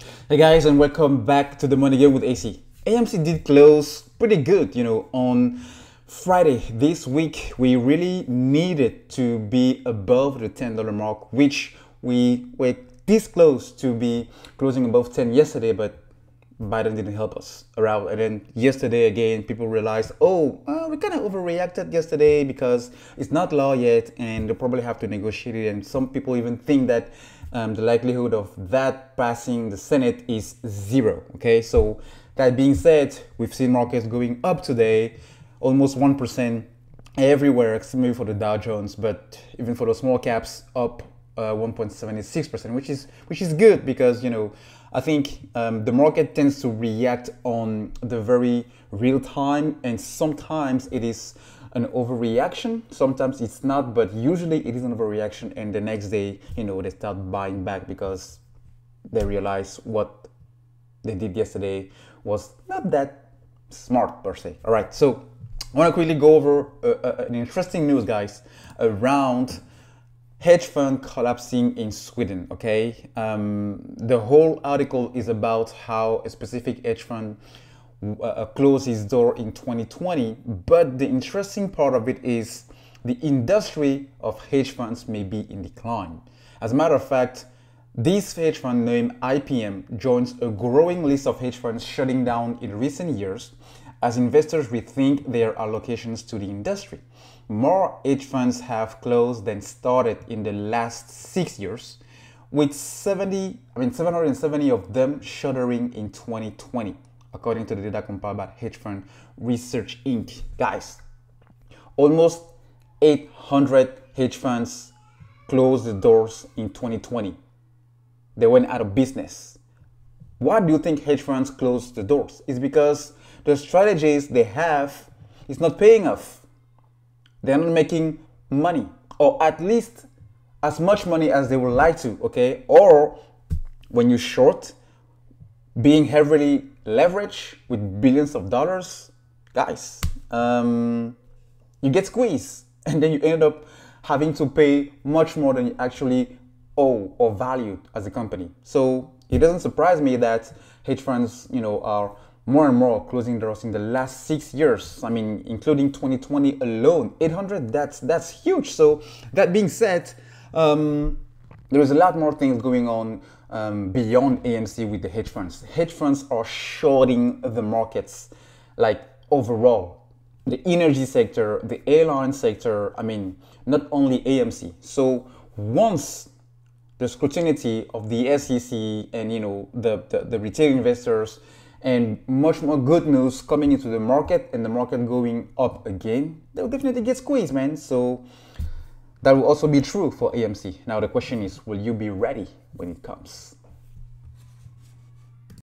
Hey guys, and welcome back to the Money Game with AC. AMC did close pretty good, you know, on Friday this week. We really needed to be above the $10 mark, which we were this close to be closing above 10 yesterday, but Biden didn't help us around. And then yesterday again, people realized, oh, uh, we kind of overreacted yesterday because it's not law yet, and they probably have to negotiate it. And some people even think that um, the likelihood of that passing the Senate is zero. Okay, so that being said, we've seen markets going up today, almost one percent everywhere, except maybe for the Dow Jones, but even for the small caps, up 1.76%, which is which is good because you know I think um, the market tends to react on the very real time, and sometimes it is an overreaction. Sometimes it's not, but usually it is an overreaction, and the next day, you know, they start buying back because they realize what they did yesterday was not that smart per se. All right, so I want to quickly go over uh, uh, an interesting news, guys, around hedge fund collapsing in Sweden. Okay, um, the whole article is about how a specific hedge fund uh, uh closed its door in 2020. But the interesting part of it is the industry of hedge funds may be in decline. As a matter of fact, this hedge fund named IPM joins a growing list of hedge funds shutting down in recent years as investors rethink their allocations to the industry. More hedge funds have closed than started in the last six years, with 70, I mean 770 of them shuttering in 2020, according to the data compiled by Hedge Fund Research Inc. Guys, almost 800 hedge funds closed the doors in 2020. They went out of business. Why do you think hedge funds close the doors? It's because the strategies they have is not paying off. They're not making money, or at least as much money as they would like to, okay? Or when you short, being heavily leveraged with billions of dollars, guys, um, you get squeezed and then you end up having to pay much more than you actually owe or value as a company. So it doesn't surprise me that hedge funds, you know, are more and more closing doors in the last six years. I mean, including 2020 alone, 800. That's that's huge. So that being said, um, there is a lot more things going on um, beyond AMC with the hedge funds. Hedge funds are shorting the markets, like overall, the energy sector, the airline sector. I mean, not only AMC. So once the scrutiny of the SEC and you know the, the, the retail investors and much more good news coming into the market and the market going up again, they'll definitely get squeezed, man. So that will also be true for AMC. Now the question is, will you be ready when it comes?